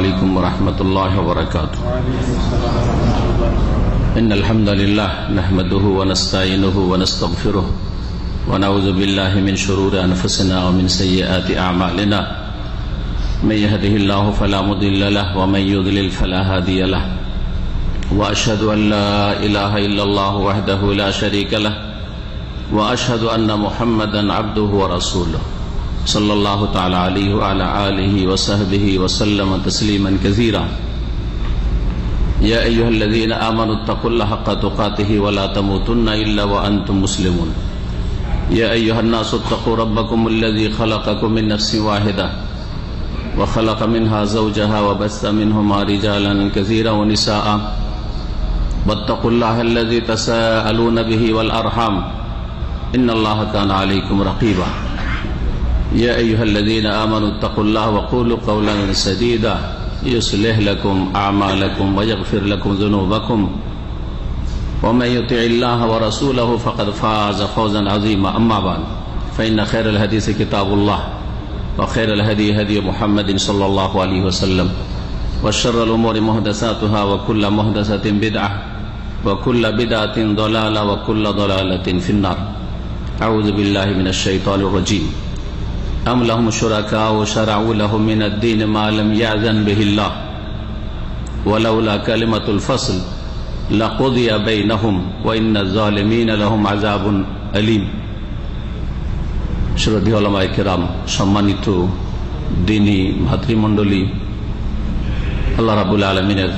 عليكم ورحمة الله وبركاته. إن الحمد لله نحمده ونستعينه ونستغفره ونعوذ بالله من شرور أنفسنا ومن سيئات أعمالنا. من يهده الله فلا مضل له ومن يضلل فلا هادي له. وأشهد أن لا إله إلا الله وحده لا شريك له. وأشهد أن محمدا عبده ورسوله. صلى الله تعالى عليه وعلى آله وصحبه وسلم تسليما كثيرا يا أيها الذين آمنوا اتقوا الله حق تقاته ولا تموتن إلا وأنتم مسلمون۔ يا أيها الناس اتقوا ربكم الذي خلقكم من نفس واحدة وخلق منها زوجها وبث منهما رجالا كثيرا ونساء واتقوا الله الذي تساءلون به والأرحام إن الله كان عليكم رقيبا يا أيها الذين آمنوا اتقوا الله وقولوا قولا سديدا. يصلح لكم أعمالكم ويغفر لكم ذنوبكم. ومن يطع الله ورسوله فقد فاز فوزا عظيما. أما بعد فإن خير الحديث كتاب الله وخير الهدي هدي محمد صلى الله عليه وسلم وشر الأمور محدثاتها وكل محدثة بدعة وكل بدعة ضلالة وكل ضلالة في النار. أعوذ بالله من الشيطان الرجيم. أم لهم شركاء شرعوا لهم من الدين ما لم يأذن به الله ولولا كلمة الفصل لقضي بينهم وإن الظالمين لهم عذاب أليم শ্রদ্ধী ওলামাই কেরাম সম্মানিত দিনী ভাতৃমণ্ডলী আল্লাহ রাবুল আলমিনের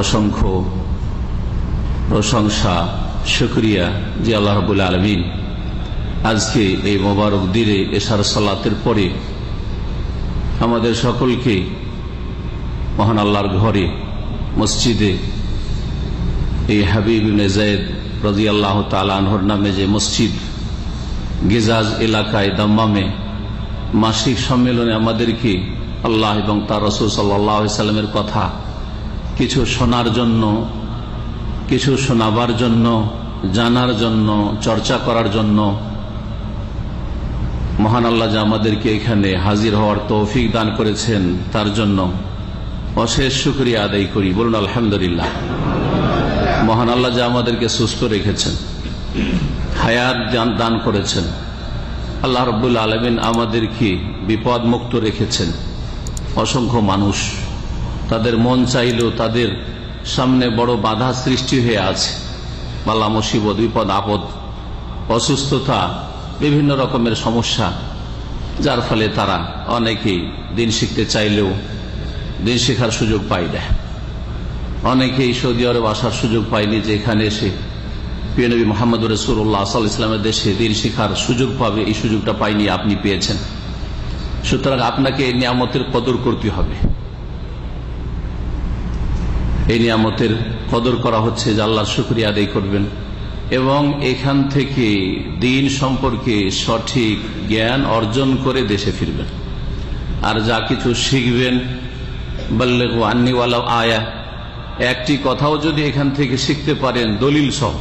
অসংখ্য প্রশংসা শুক্রিয়া যে আল্লাহ রাবুল আলমিন আজকে এই মোবারক দিনে এশার সালাতের পরে আমাদের সকলকে মহান আল্লাহর ঘরে, মসজিদে এই হাবিব নেজায়দ রাজি আল্লাহ তালানহর নামে যে মসজিদ, গেজাজ এলাকায় দাম্মামে মাসিক সম্মেলনে আমাদেরকে আল্লাহ এবং তার রসুল সাল্লামের কথা কিছু শোনার জন্য, কিছু শোনাবার জন্য, জানার জন্য, চর্চা করার জন্য মহান আল্লাহ যা আমাদেরকে এখানে হাজির হওয়ার তৌফিক দান করেছেন, তার জন্য অশেষ শুক্রিয়া আদায় করি। বলুন, আলহামদুলিল্লাহ। মহান আল্লাহ যা আমাদেরকে সুস্থ রেখেছেন, হায়াত দান করেছেন, আল্লাহ রব্বুল আলমিন আমাদেরকে বিপদ মুক্ত রেখেছেন। অসংখ্য মানুষ তাদের মন চাইলেও তাদের সামনে বড় বাধা সৃষ্টি হয়ে আছে। বাল্লা মুসিবত, বিপদ, আপদ, অসুস্থতা বিভিন্ন রকমের সমস্যা, যার ফলে তারা অনেকেই দিন শিখতে চাইলেও দিন শেখার সুযোগ পাই না। অনেকেই সৌদি আরব আসার সুযোগ পায়নি যে এখানে এসে পিএনবী মোহাম্মদ রসুল্লাহ আসাল ইসলামের দেশে দিন শিখার সুযোগ পাবে, এই সুযোগটা পাইনি আপনি পেয়েছেন। সুতরাং আপনাকে এই নিয়ামতের কদর করতে হবে। এই নিয়ামতের কদর করা হচ্ছে যে আল্লাহর শুক্রিয়া আদায় করবেন। এবং এখান থেকে দিন সম্পর্কে সঠিক জ্ঞান অর্জন করে দেশে ফিরবেন। আর যা কিছু শিখবেন বললে আন্নিওয়ালা আয়া, একটি কথাও যদি এখান থেকে শিখতে পারেন দলিল সহ।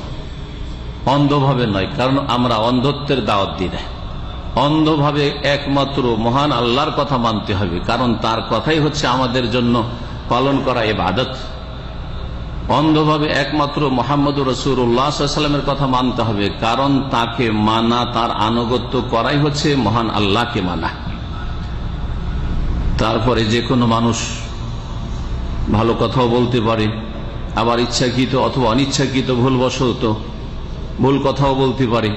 অন্ধভাবে নয়, কারণ আমরা অন্ধত্বের দাওয়াত দিই না অন্ধভাবে একমাত্র মহান আল্লাহর কথা মানতে হবে, কারণ তার কথাই হচ্ছে আমাদের জন্য পালন করা এবাদত অন্ধভাবে একমাত্র মোহাম্মদ রসুরামের কথা মানতে হবে। কারণ তাকে মানা, তার আনুগত্য করাই হচ্ছে মহান আল্লাহকে মানা। তারপরে যে কোনো মানুষ ভালো কথাও বলতে পারে, আবার ইচ্ছাকৃত অথবা অনিচ্ছাকৃত ভুলবশত ভুল কথাও বলতে পারে।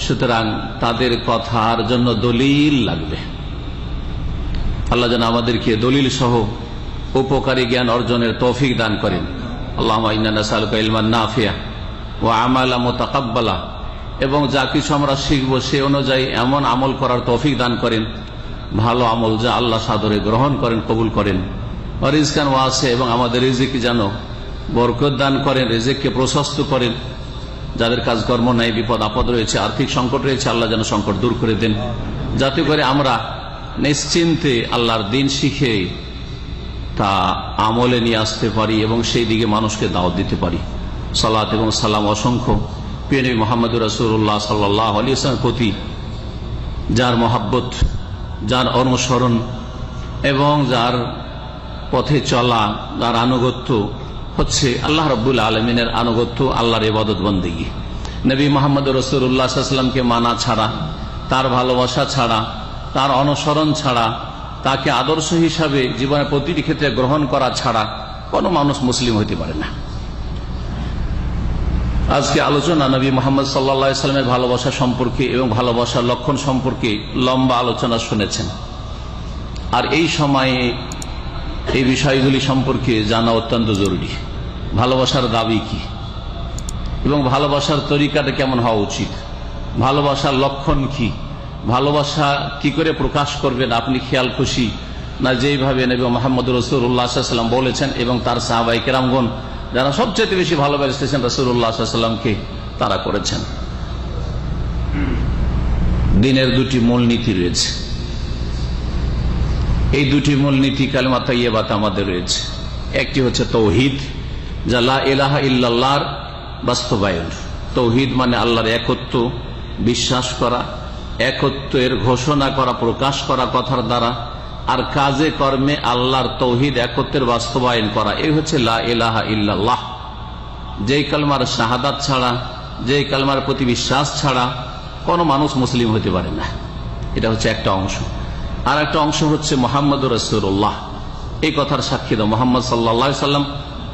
সুতরাং তাদের কথার জন্য দলিল লাগবে। আল্লাহ যেন আমাদেরকে দলিল সহ উপকারী জ্ঞান অর্জনের তৌফিক দান করেন। এবং যা কিছু আমরা শিখব সে অনুযায়ী এমন আমল করার তৌফিক দান করেন। ভালো আমল যা আল্লাহ সাদরে গ্রহণ করেন, কবুল করেন। রিজকান ওয়াসে এবং আমাদের রিজিক যেন বরকত দান করেন, রিজিককে প্রশস্ত করেন। যাদের কাজকর্ম নাই, বিপদ আপদ রয়েছে, আর্থিক সংকট রয়েছে, আল্লাহ যেন সংকট দূর করে দেন। যাতে করে আমরা নিশ্চিন্তে আল্লাহর দিন শিখে তা আমলে নিয়ে আসতে পারি এবং সেই দিকে মানুষকে দাওয়াত দিতে পারি। সালাত এবং সালাম অসংখ্য। পিএনবি মোহাম্মদ রসুল্লাহ সাল্লাহ আলী ইসলামের প্রতি যার মহাব্বত, যার অনুসরণ এবং যার পথে চলা, যার আনুগত্য হচ্ছে আল্লাহ রব্বুল আলমিনের আনুগত্য, আল্লাহর ইবাদত বন্দিগি। নবী মোহাম্মদ রসুল্লাহামকে মানা ছাড়া, তার ভালোবাসা ছাড়া, তার অনুসরণ ছাড়া তাকে আদর্শ হিসাবে জীবনের প্রতিটি ক্ষেত্রে গ্রহণ করা ছাড়া কোনো মানুষ মুসলিম হইতে পারে না। আজকে আলোচনা নবী মোহাম্মদ সাল্লামের ভালোবাসা সম্পর্কে এবং ভালোবাসার লক্ষণ সম্পর্কে লম্বা আলোচনা শুনেছেন। আর এই সময়ে এই বিষয়গুলি সম্পর্কে জানা অত্যন্ত জরুরি। ভালোবাসার দাবি কি? এবং ভালোবাসার তরিকাটা কেমন হওয়া উচিত? ভালোবাসার লক্ষণ কি? ভালোবাসা কি করে প্রকাশ করবেন আপনি খেয়াল খুশি? না যেইভাবে নবী মোহাম্মদ রসুল্লাহাম বলেছেন এবং তার সাহাবাই কেরামগণ যারা সবচেয়ে বেশি ভালোবাসতেছেন রসুল্লাহামকে তারা করেছেন। দিনের দুটি মূলনীতি রয়েছে। এই দুটি মূলনীতি কালমা তাইয়েবাত আমাদের রয়েছে। একটি হচ্ছে তৌহিদ, যা লা এলাহা ইল্লাল্লাহর বাস্তবায়ন। তৌহিদ মানে আল্লাহর একত্ব, বিশ্বাস করা। একত্বের ঘোষণা করা, প্রকাশ করা কথার দ্বারা আর কাজে কর্মে আল্লাহর তৌহিদ একত্রের বাস্তবায়ন করা। এই হচ্ছে লা এলাহা ইল্লাল্লাহ। যেই কালমার শাহাদাত ছাড়া, যেই কালমার প্রতি বিশ্বাস ছাড়া কোনো মানুষ মুসলিম হতে পারে না। এটা হচ্ছে একটা অংশ। আর একটা অংশ হচ্ছে মোহাম্মদ রসুল্লাহ এই কথার সাক্ষী দাও মোহাম্মদ সাল্লা সাল্লাম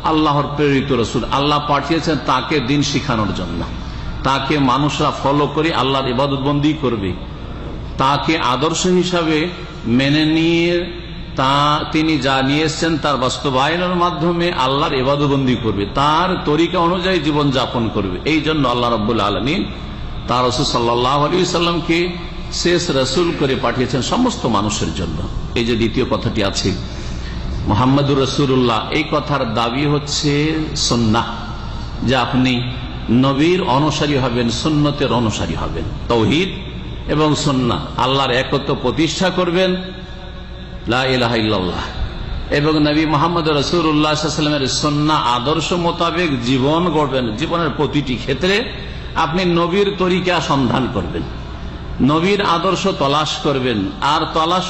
আল্লাহর প্রেরিত রসুল। আল্লাহ পাঠিয়েছেন তাকে দিন শিখানোর জন্য। তাকে মানুষরা ফলো করে আল্লাহর ইবাদতবন্দি করবে। তাকে আদর্শ হিসাবে মেনে নিয়ে তা তিনি যা নিয়ে তার বাস্তবায়নের মাধ্যমে আল্লাহর ইবাদতবন্দি করবে। তার তরিকা অনুযায়ী জীবন যাপন করবে। এই জন্য আল্লাহ রব্বুল আলমিন তার রসুল সাল্লাহ আলী সাল্লামকে শেষ রসুল করে পাঠিয়েছেন সমস্ত মানুষের জন্য। এই যে দ্বিতীয় কথাটি আছে, মোহাম্মদুর রসুল্লাহ এই কথার দাবি হচ্ছে সন্না যে আপনি নবীর অনুসারী হবেন, সুন্নতের অনুসারী হবেন। তৌহিদ এবং সন্না আল্লাহর একত্র প্রতিষ্ঠা করবেন। লাহ এবং নবী মোহাম্মদ রসুল্লাহামের সন্না আদর্শ মোতাবেক জীবন গড়বেন। জীবনের প্রতিটি ক্ষেত্রে আপনি নবীর তরিকা সন্ধান করবেন। নবীর আদর্শ তলাশ করবেন। আর তলাশ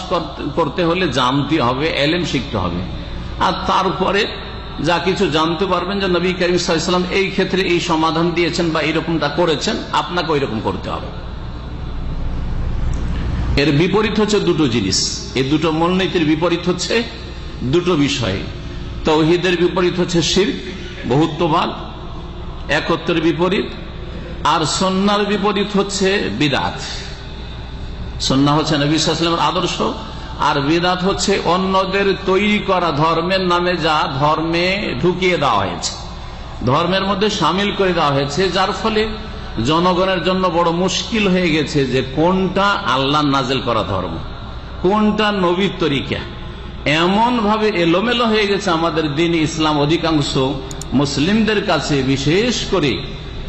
করতে হলে জানতে হবে, এলেম শিখতে হবে। আর তারপরে যা কিছু জানতে পারবেন যে নবী করিম সাল্লাম এই ক্ষেত্রে এই সমাধান দিয়েছেন বা এরকমটা করেছেন, আপনাকে ওই রকম করতে হবে। এর বিপরীত হচ্ছে দুটো জিনিস। এই দুটো মূলনীতির বিপরীত হচ্ছে দুটো বিষয়। তৌহিদের বিপরীত হচ্ছে শির বহুত্ববাদ একত্রের বিপরীত, আর সন্ন্যার বিপরীত হচ্ছে বিদাত। সন্না হচ্ছে নবীলামের আদর্শ। আর বেদাত হচ্ছে অন্যদের তৈরি করা ধর্মের নামে যা ধর্মে ঢুকিয়ে দেওয়া হয়েছে। ধর্মের মধ্যে সামিল করে দেওয়া হয়েছে, যার ফলে জনগণের জন্য বড় মুশকিল হয়ে গেছে যে কোনটা আল্লাহ নাজেল করা ধর্ম, কোনটা নবীর তরিকা। এমন ভাবে এলোমেলো হয়ে গেছে আমাদের দিন ইসলাম অধিকাংশ মুসলিমদের কাছে, বিশেষ করে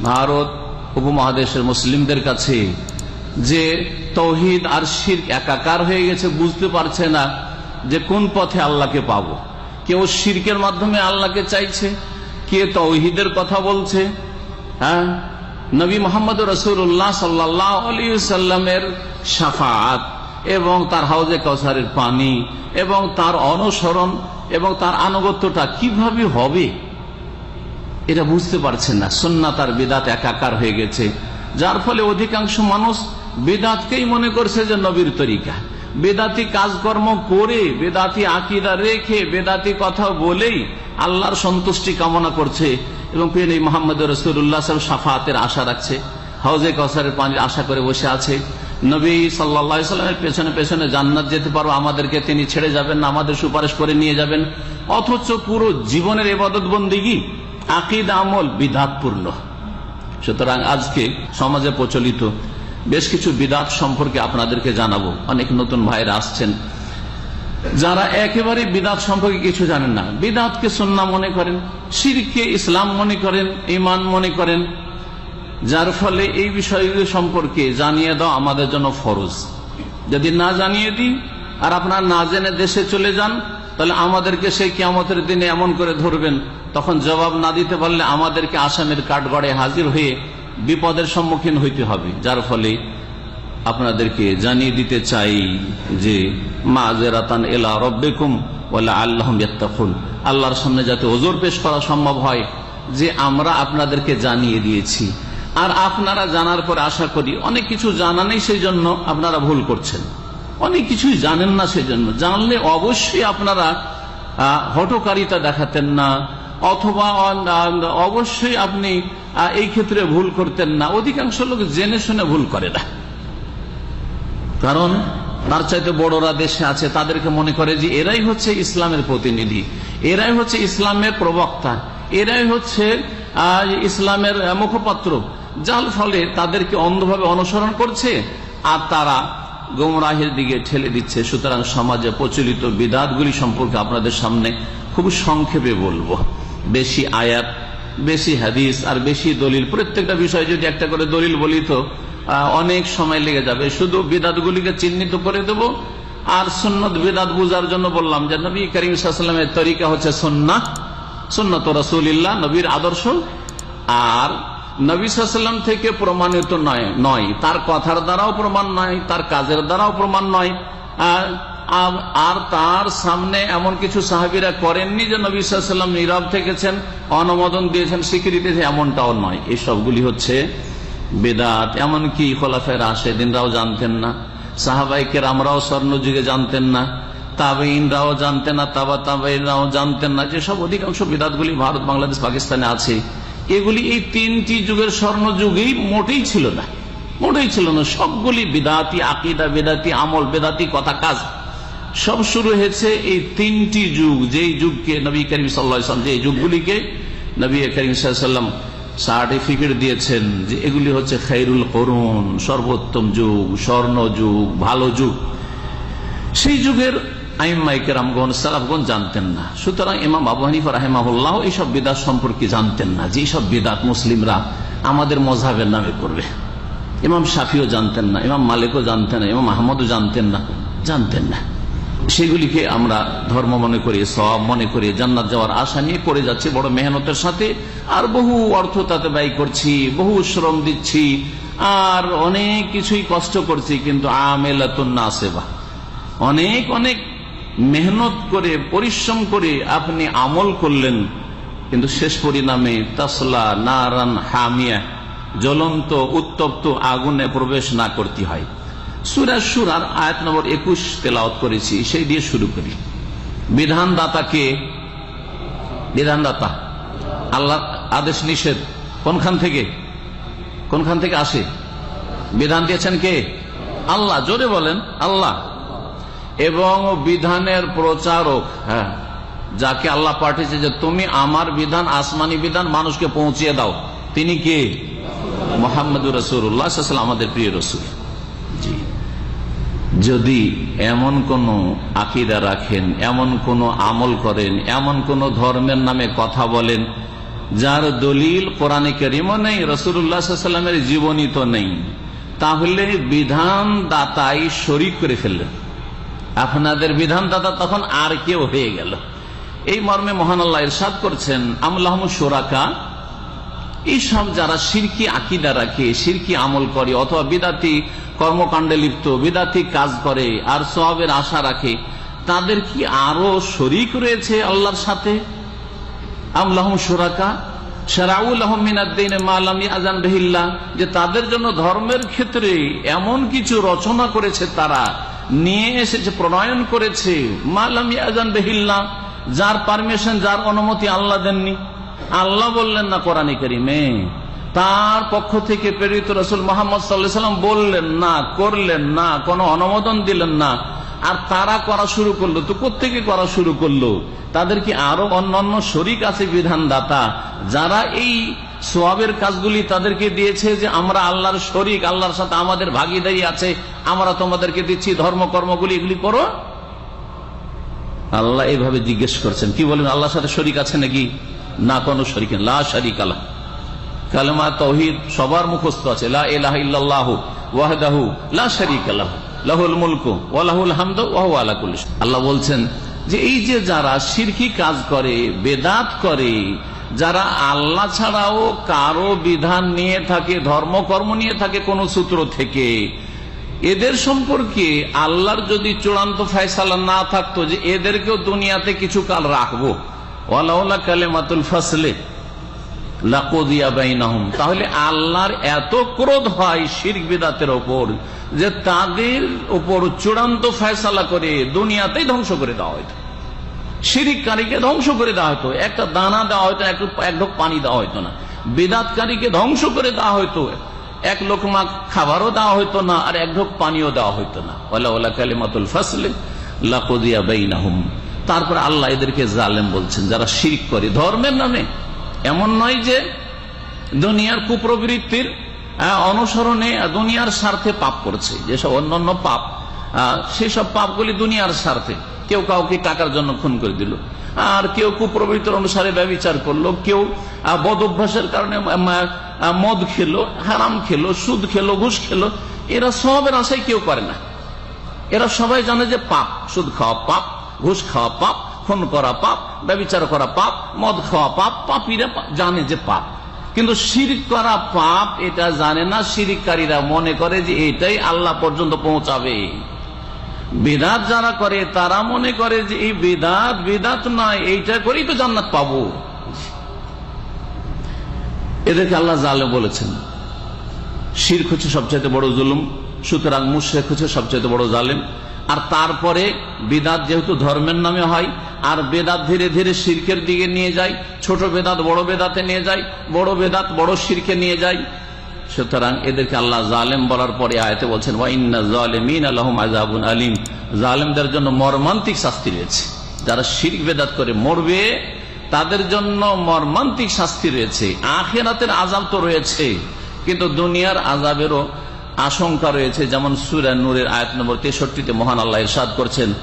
ভারত উপমহাদেশের মুসলিমদের কাছে। যে তৌহিদ আর শির একাকার হয়ে গেছে, বুঝতে পারছে না যে কোন পথে আল্লাহকে পাবো। কেউ শিরকের মাধ্যমে আল্লাহকে চাইছে, কে তৌহিদের কথা বলছে হ্যাঁ? নবী মোহাম্মদ রসুল্লাহ সাল্লাহ সাল্লামের সাফাত এবং তার হাউজে কৌসারের পানি এবং তার অনুসরণ এবং তার আনুগত্যটা কীভাবে হবে, এটা বুঝতে পারছেন না। সন্না তার বেদাত একাকার হয়ে গেছে। যার ফলে অধিকাংশ মানুষ বেদাতকেই মনে করছে যে নবীর তরিকা। বেদাতি কাজকর্ম করে, বেদাতি আকিদা রেখে, বেদাতি কথা বলেই আল্লাহর সন্তুষ্টি কামনা করছে এবং পেন এই মোহাম্মদ রসুল্লাহ সাহেব সাফাতের আশা রাখছে। হাউজে কসারের পানি আশা করে বসে আছে। নবী সাল্লামের পেছনে পেছনে জান্নাত যেতে পারব আমাদেরকে তিনি ছেড়ে যাবেন আমাদের সুপারিশ করে নিয়ে যাবেন। অথচ পুরো জীবনের এবাদত বন্দিগি, আকিদ আমল বিধাতপূর্ণ। সুতরাং আজকে সমাজে প্রচলিত বেশ কিছু বিদাত সম্পর্কে আপনাদেরকে জানাব। অনেক নতুন ভাইরা আসছেন। যারা একেবারে বিদাত সম্পর্কে কিছু জানেন না। বিদাতকে সন্না মনে করেন, শিরকে ইসলাম মনে করেন ইমান মনে করেন। যার ফলে এই বিষয়গুলি সম্পর্কে জানিয়ে দাও আমাদের জন্য ফরজ। যদি না জানিয়ে দিই আর আপনার না জেনে দেশে চলে যান, তাহলে আমাদেরকে সেই কিয়ামতের দিনে এমন করে ধরবেন, তখন জবাব না দিতে পারলে আমাদেরকে আসামের কাঠগড়ে হাজির হয়ে বিপদের সম্মুখীন হইতে হবে, যার ফলে আপনাদেরকে জানিয়ে দিতে চাই যে মা জেরাতান এলা রব্বেকুম বলে আল্লাহ আল্লাহর সামনে যাতে ওজোর পেশ করা সম্ভব হয়, যে আমরা আপনাদেরকে জানিয়ে দিয়েছি। আর আপনারা জানার পর আশা করি অনেক কিছু জানা নেই সেই জন্য আপনারা ভুল করছেন। অনেক কিছুই জানেন না সেই জন্য জানলে অবশ্যই আপনারা হটকারিতা দেখাতেন না, অথবা অবশ্যই আপনি এই ক্ষেত্রে ভুল করতেন না। অধিকাংশ লোক জেনে শুনে ভুল করে না। কারণ তার চাইতে বড়রা দেশে আছে, তাদেরকে মনে করে যে এরাই হচ্ছে ইসলামের প্রতিনিধি, এরাই হচ্ছে ইসলামের প্রবক্তা, এরাই হচ্ছে ইসলামের মুখপাত্র, যার ফলে তাদেরকে অন্ধভাবে অনুসরণ করছে আর তারা গোমরাহের দিকে ঠেলে দিচ্ছে। সুতরাং সমাজে প্রচলিত বিদাতগুলি সম্পর্কে আপনাদের সামনে খুব সংক্ষেপে বলব। বেশি আয়াত বেশি হাদিস আর বেশি দলিল। প্রত্যেকটা বিষয় যদি একটা করে দলিল বলি তো অনেক সময় লেগে যাবে। শুধু বিদাতগুলিকে চিহ্নিত করে দেব আর সুন্নত বিদাত বুঝার জন্য বললাম যে নবী করিম সাল্লামের তরিকা হচ্ছে সন্না সুন্নত রসুল্লাহ নবীর আদর্শ। আর নবী সাল্লাম থেকে প্রমাণিত নয় নয়। তার কথার দ্বারাও প্রমাণ নয়, তার কাজের দ্বারাও প্রমাণ নয়। আর তার সামনে এমন কিছু সাহাবিরা করেননি যে নবী সাল্লাম নীরব থেকেছেন, অনুমোদন দিয়েছেন, স্বীকৃতি এমনটাও নয়। এই সবগুলি হচ্ছে বেদাত, এমনকি খোলাফের আসে দিনরাও জানতেন না সাহাবাইকে সাহাবাইকের আমরাও স্বর্ণযুগে জানতেন না তাবেইনরাও জানতেন না, তাবা তাবেইনরাও জানতেন না, যেসব অধিকাংশ বিদাতগুলি ভারত, বাংলাদেশ, পাকিস্তানে আছে, এগুলি এই তিনটি যুগের স্বর্ণযুগেই মোটেই ছিল না, মোটেই ছিল না। সবগুলি বিদাতি, আকিদা, বেদাতি, আমল, বেদাতি, কথা, কাজ সব শুরু হয়েছে এই তিনটি যুগ। যেই যুগকে নবী করিম সাল্লাম যে যুগগুলিকে নবী করিম সাল্লাম সার্টিফিকেট দিয়েছেন যে এগুলি হচ্ছে খাইরুল করুন, সর্বোত্তম যুগ, স্বর্ণ যুগ, ভালো যুগ। সেই যুগের আইমাইকেরামগণ সালাফগণ জানতেন না। সুতরাং ইমাম আবু হানিফা রাহেমাহুল্লাহ এইসব বিদাত সম্পর্কে জানতেন না যে সব বিদাত মুসলিমরা আমাদের মজাবের নামে করবে। ইমাম সাফিও জানতেন না, ইমাম মালিকও জানতেন না, ইমাম আহমদও জানতেন না জানতেন না। সেগুলিকে আমরা ধর্ম মনে করি সব মনে করি, জান্নাত যাওয়ার আশা নিয়ে করে যাচ্ছি, বড় মেহনতের সাথে। আর বহু অর্থ তাতে ব্যয় করছি, বহু শ্রম দিচ্ছি, আর অনেক কিছুই কষ্ট করছি, কিন্তু আমেলাতুন না সেবা অনেক অনেক মেহনত করে, পরিশ্রম করে আপনি আমল করলেন, কিন্তু শেষ পরিণামে তাসলা, নারান হামিয়া, জ্বলন্ত, উত্তপ্ত আগুনে প্রবেশ না করতে হয়। সুরা সুরার আয়াত নম্বর একুশ তেলাওত করেছি, সেই দিয়ে শুরু করি। বিধানদাতাকে, বিধানদাতা, আল্লাহ আদেশ নিষেধ, কোনখান থেকে? কোনখান থেকে আসে? বিধান দিয়েছেন কে? আল্লাহ, জোরে বলেন, আল্লাহ। এবং বিধানের প্রচারক হ্যাঁ যাকে আল্লাহ পাঠিয়েছে যে তুমি আমার বিধান, আসমানি বিধান মানুষকে পৌঁছিয়ে দাও, তিনি কে? মোহাম্মদুর রসুল্লাহ আমাদের প্রিয় রসুল। যদি এমন কোন আকিদা রাখেন, এমন কোন আমল করেন, এমন কোন ধর্মের নামে কথা বলেন, যার দলিল কোরআনে কেরিমও নেই রসুল্লাহামের জীবনী তো নেই, তাহলে বিধান দাতাই শরিক করে ফেললেন। আপনাদের বিধানদাতা তখন আর কেউ হয়ে গেল। এই মর্মে মহান আল্লাহ ইরশাদ করছেন আমলাহ সোরাকা এইসব যারা সিরকি আকিদা রাখে, সিরকি আমল করে অথবা বিদাতি কর্মকাণ্ডে লিপ্ত, বিদাতি কাজ করে আর সবের আশা রাখে, তাদের কি আরও শরিক রয়েছে আল্লাহর সাথে? যে তাদের জন্য ধর্মের ক্ষেত্রে এমন কিছু রচনা করেছে তারা, নিয়ে এসেছে, প্রণয়ন করেছে মালাম আজান বেহিল্লা যার পারমিশন, যার অনুমতি আল্লাহ দেননি। আল্লাহ বললেন না কোরআন করিমে? তার পক্ষ থেকে প্রেরিত রসুল মোহাম্মদ সাল্লাম বললেন না, করলেন না, কোনো অনুমোদন দিলেন না। আর তারা করা শুরু করল, তো কোথেকে করা শুরু করল? তাদের কি আরও অন্যান্য শরিক আছে বিধানদাতা, যারা এই সোয়াবের কাজগুলি তাদেরকে দিয়েছে যে আমরা আল্লাহর শরিক, আল্লাহর সাথে আমাদের ভাগিদারি আছে, আমরা তোমাদেরকে দিচ্ছি ধর্মকর্মগুলি এগুলি করো? আল্লাহ এইভাবে জিজ্ঞেস করছেন, কি বলেন, আল্লাহর সাথে শরিক আছে নাকি? না কোনো শরিক, লা শরিক আল্লাহ কালেমা তহিদ সবার মুখস্থ আছে। লা ইলাহ ইল্লাল্লাহু ওয়াহদাহু আল্লাহ লাহুল মুলকু ওয়ালাহুল হামদু ওয়াহু আলা আল্লাহ বলছেন যে এই যে যারা শিরকি কাজ করে, বেদাত করে, যারা আল্লাহ ছাড়াও কারও বিধান নিয়ে থাকে, ধর্মকর্ম নিয়ে থাকে কোন সূত্র থেকে, এদের সম্পর্কে আল্লাহর যদি চূড়ান্ত ফয়সালা না থাকতো যে এদেরকেও দুনিয়াতে কিছু কাল রাখব। ওয়ালাউলা কালেমাতুল ফসলে তাহলে আল্লাহর এত ক্রোধ হয় শির বিদাতের ওপর যে তাদের ওপর চূড়ান্ত ফয়সালা করে দুনিয়াতেই ধ্বংস করে দেওয়া হইতো। শিরিককারীকে ধ্বংস করে দেওয়া হতো একটা দানা দেওয়া হতো এক এক ঢোক পানি দেওয়া হতো না। বেদাতকারীকে ধ্বংস করে দেওয়া হতো এক লোকমা খাবারও দেওয়া হতো না আর এক ঢোক পানিও দেওয়া হতো না। ওলা ওলা কালিমাতুল ফাসলে লাকোদিয়া বাইনাহুম। তারপর আল্লাহ এদেরকে জালেম বলছেন যারা শিরিক করে। ধর্মের নামে। এমন নয় যে দুনিয়ার কুপ্রবৃত্তির অনুসরণে দুনিয়ার স্বার্থে পাপ করছে। যেসব অন্যান্য পাপ আহ, সেসব পাপগুলি দুনিয়ার স্বার্থে। কেউ কাউকে টাকার জন্য খুন করে দিল। আর কেউ কুপ্রবৃত্তির অনুসারে ব্যবচার করল কেউ বদ অভ্যাসের কারণে মদ খেলো হারাম খেলো সুদ খেলো ঘুষ খেলো। এরা সবের আশায় কেউ করে না। এরা সবাই জানে যে পাপ সুদ খাওয়া পাপ। ঘুষ খাওয়া পাপ, খুন করা পাপ, ব্যবচার করা পাপ, মদ খাওয়া পাপ, পাপিরা জানে যে পাপ। কিন্তু শিরিক করা পাপ, এটা জানে না, শিরিককারীরা মনে করে যে এটাই আল্লাহ পর্যন্ত পৌঁছাবে। বেদাত যারা করে, তারা মনে করে যে এই বেদাত বেদাত নয়, এইটা করেই তো জান্নাত পাবো। এদেরকে আল্লাহ জালে বলেছেন। শির্ক হচ্ছে সবচাইতে বড় জুলুম, সুতরাং মুশেক হচ্ছে সবচাইতে বড় জালেম। আর তারপরে বেদাত যেহেতু ধর্মের নামে হয়, আর বেদাত ধীরে ধীরে শির্কের দিকে নিয়ে যায়, ছোট বেদাত বড় বেদাতে নিয়ে যায়, বড় বেদাত বড় শিরকে নিয়ে যায়। সুতরাং এদেরকে আল্লাহ জালেম বলার পরে আয়তে বলছেন আজাবুন আলিম। জালেমদের জন্য মর্মান্তিক শাস্তি রয়েছে। যারা শির্ক বেদাত করে মরবে, তাদের জন্য মর্মান্তিক শাস্তি রয়েছে। আখেরাতের আজাব তো রয়েছে, কিন্তু দুনিয়ার আজাবেরও আশঙ্কা রয়েছে, যেমন সুরা নূরের আয়াত নম্বর তেষট্টিতে মহান আল্লাহ ইরশাদ করছেন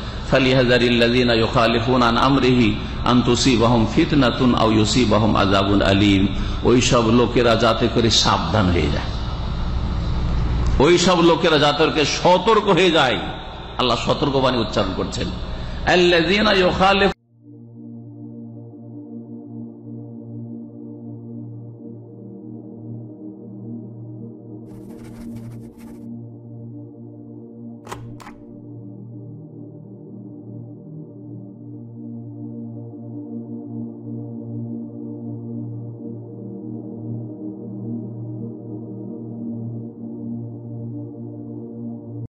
সাবধান হয়ে যায়। ওই সব লোকেরা সতর্ক হয়ে যায়। আল্লাহ সতর্কবাণী উচ্চারণ করছেন।